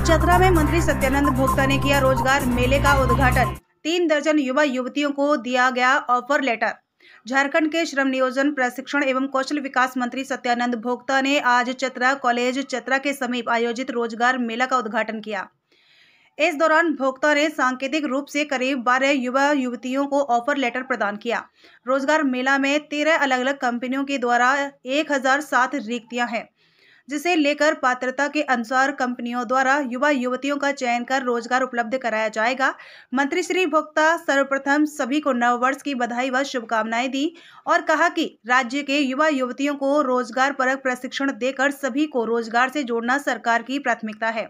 चतरा में मंत्री सत्यानंद भोक्ता ने किया रोज़गार मेले का उद्घाटन। तीन दर्जन युवा युवतियों को दिया गया ऑफ़र लेटर झारखंड के श्रम नियोजन, प्रशिक्षण एवं कौशल विकास मंत्री सत्यानंद भोक्ता ने आज चतरा कॉलेज चतरा के समीप आयोजित रोज़गार मेला का उद्घाटन किया। इस दौरान भोक्ता ने सांकेतिक रूप से करीब बारह युवा युवतियों को ऑफ़र लेटर प्रदान किया। रोज़गार मेला में तेरह अलग अलग कंपनियों के द्वारा एक हज़ार सात रिक्तियाँ हैं। जिसे लेकर पात्रता के अनुसार कंपनियों द्वारा युवा युवतियों का चयन कर रोज़गार उपलब्ध कराया जाएगा। मंत्री श्री भोक्ता सर्वप्रथम सभी को नववर्ष की बधाई व शुभकामनाएँ दी और कहा कि राज्य के युवा युवतियों को रोज़गार परक प्रशिक्षण देकर सभी को रोज़गार से जोड़ना सरकार की प्राथमिकता है।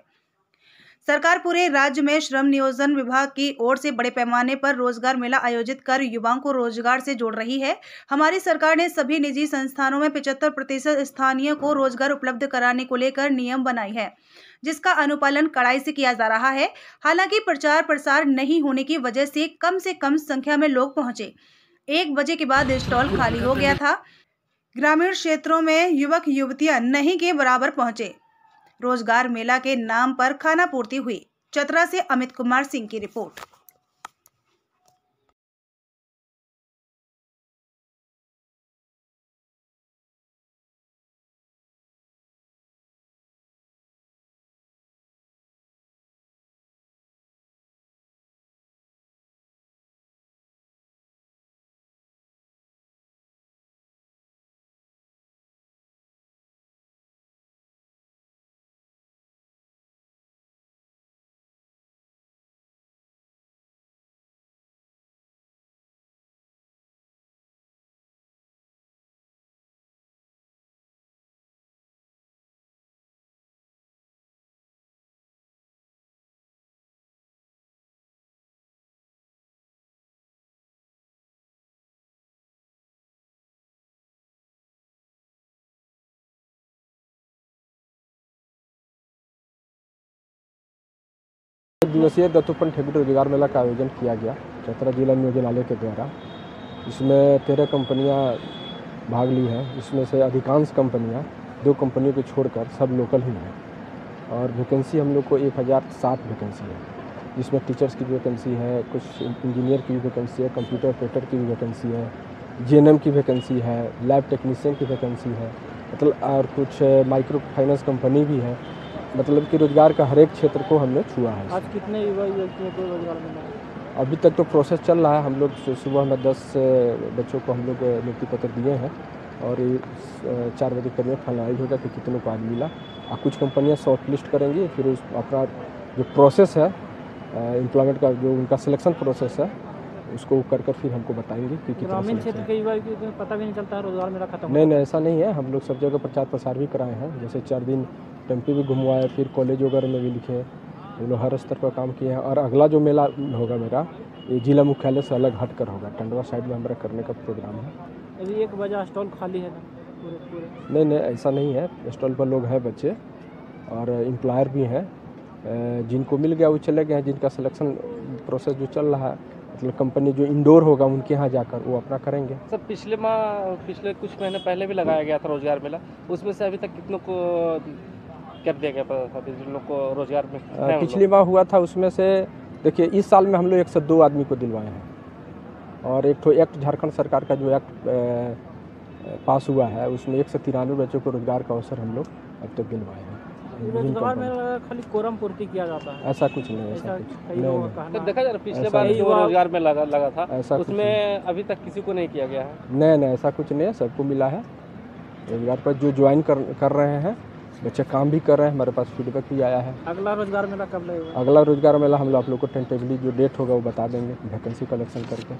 सरकार पूरे राज्य में श्रम नियोजन विभाग की ओर से बड़े पैमाने पर रोज़गार मेला आयोजित कर युवाओं को रोज़गार से जोड़ रही है। हमारी सरकार ने सभी निजी संस्थानों में पिछहत्तर प्रतिशत स्थानीय को रोज़गार उपलब्ध कराने को लेकर नियम बनाई है, जिसका अनुपालन कड़ाई से किया जा रहा है। हालाँकि प्रचार प्रसार नहीं होने की वजह से कम से कम संख्या में लोग पहुँचे। एक बजे के बाद स्टॉल खाली हो गया था। ग्रामीण क्षेत्रों में युवक युवतियाँ नहीं के बराबर पहुँचे। रोज़गार मेला के नाम पर खाना पूर्ति हुई। चतरा से अमित कुमार सिंह की रिपोर्ट। दिवसीय दत्तोपन ठेकुट रोज़गार मेला का आयोजन किया गया, चतरा जिला नियोजनालय के द्वारा। इसमें तेरह कंपनियाँ भाग ली हैं। इसमें से अधिकांश कंपनियाँ दो कंपनियों को छोड़कर सब लोकल ही हैं। और वैकेंसी हम लोग को एक हज़ार सात वैकेंसी है। जिसमें टीचर्स की वैकेंसी है, कुछ इंजीनियर की भी वैकेंसी है कंप्यूटर ऑपरेटर की भी वैकेंसी है जीएनएम की वैकेंसी है लैब टेक्नीशियन की वैकेंसी है। मतलब और कुछ माइक्रो फाइनेंस कंपनी भी है। मतलब कि रोज़गार का हर एक क्षेत्र को हमने छुआ है आज कितने युवा युवतियों को रोज़गार मिला है? अभी तक तो प्रोसेस चल रहा है हम लोग सुबह में दस बच्चों को हम लोग नियुक्ति पत्र दिए हैं और चार बजे करीब फाइनलाइज होगा कि कितनों को आज मिला। और कुछ कंपनियाँ शॉर्ट लिस्ट करेंगी फिर उस अपना जो प्रोसेस है एम्प्लॉयमेंट का जो उनका सिलेक्शन प्रोसेस है उसको कर कर फिर हमको बताएँगे कि कितना ग्रामीण क्षेत्र के युवा पता भी नहीं चलता है रोज़गार मेला खत्म नहीं नहीं ऐसा नहीं है हम लोग सब जगह प्रचार प्रसार भी कराए हैं। जैसे चार दिन टेम्पी भी घुमवाए फिर कॉलेज वगैरह में भी लिखे। हम लोग हर स्तर पर काम किए हैं और अगला जो मेला होगा मेरा ये जिला मुख्यालय से अलग हट कर होगा। टंडवा साइड में हमारा करने का प्रोग्राम है। अभी एक बजा स्टॉल खाली है ना? पूरे पूरे। नहीं नहीं ऐसा नहीं है। स्टॉल पर लोग हैं बच्चे और एम्प्लॉयर भी हैं। जिनको मिल गया वो चले गए हैं। जिनका सिलेक्शन प्रोसेस जो चल रहा है मतलब कंपनी जो इंडोर होगा उनके यहाँ जाकर वो अपना करेंगे। सर पिछले माह पिछले कुछ महीने पहले भी लगाया गया था रोज़गार मेला। उसमें से अभी तक कितनों को कर दिया गया पता था जिन लोग को रोज़गार में है पिछली बार हुआ था उसमें से देखिए इस साल में हम लोग एक सौ दो आदमी को दिलवाए हैं। और एक ठो एक्ट झारखंड सरकार का जो एक्ट पास हुआ है उसमें एक सौ तिरानवे बच्चों को रोज़गार का अवसर हम लोग अब तक दिलवाए हैं। रोज़गार। खाली कोरम पूर्ति किया जाता है। ऐसा कुछ नहीं ऐसा ऐसा कुछ नहीं। तो है। देखा जा रहा पिछले बार जो रोज़गार में लगा लगा था ऐसा कुछ नहीं। उसमें अभी तक किसी को नहीं किया गया है। नहीं नहीं ऐसा कुछ नहीं है सबको मिला है। रोज़गार पर जो ज्वाइन कर कर रहे हैं बच्चे काम भी कर रहे हैं हमारे पास फीडबैक भी आया है। अगला रोज़गार मेला कब लगेगा? अगला रोज़गार मेला हम लोग आप लोग को टेंटेबली जो डेट होगा वो बता देंगे वैकेंसी कलेक्शन करके।